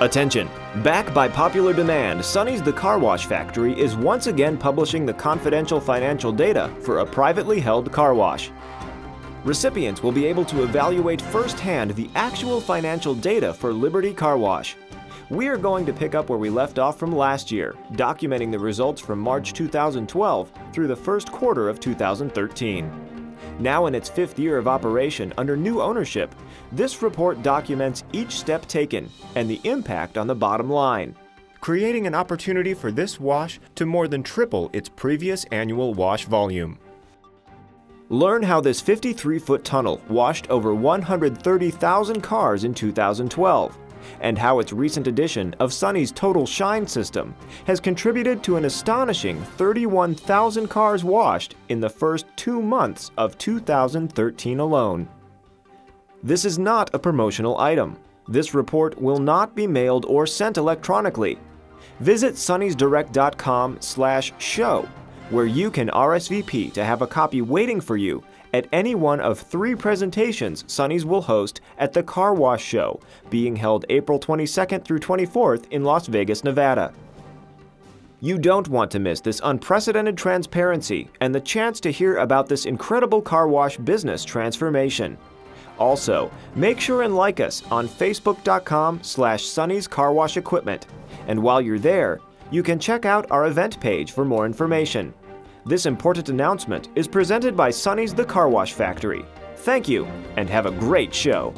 Attention! Back by popular demand, Sonny's The Car Wash Factory is once again publishing the confidential financial data for a privately held car wash. Recipients will be able to evaluate firsthand the actual financial data for Liberty Car Wash. We are going to pick up where we left off from last year, documenting the results from March 2012 through the first quarter of 2013. Now in its fifth year of operation under new ownership, this report documents each step taken and the impact on the bottom line, creating an opportunity for this wash to more than triple its previous annual wash volume. Learn how this 53-foot tunnel washed over 130,000 cars in 2012 and how its recent addition of Sonny's Total Shine system has contributed to an astonishing 31,000 cars washed in the first two months of 2013 alone. This is not a promotional item. This report will not be mailed or sent electronically. Visit sonnysdirect.com slash show where you can RSVP to have a copy waiting for you at any one of three presentations Sonny's will host at the Car Wash Show, being held April 22nd through 24th in Las Vegas, Nevada. You don't want to miss this unprecedented transparency and the chance to hear about this incredible car wash business transformation. Also, make sure and like us on facebook.com slash Car Wash Equipment. And while you're there, you can check out our event page for more information. This important announcement is presented by Sonny's The Car Wash Factory. Thank you, and have a great show.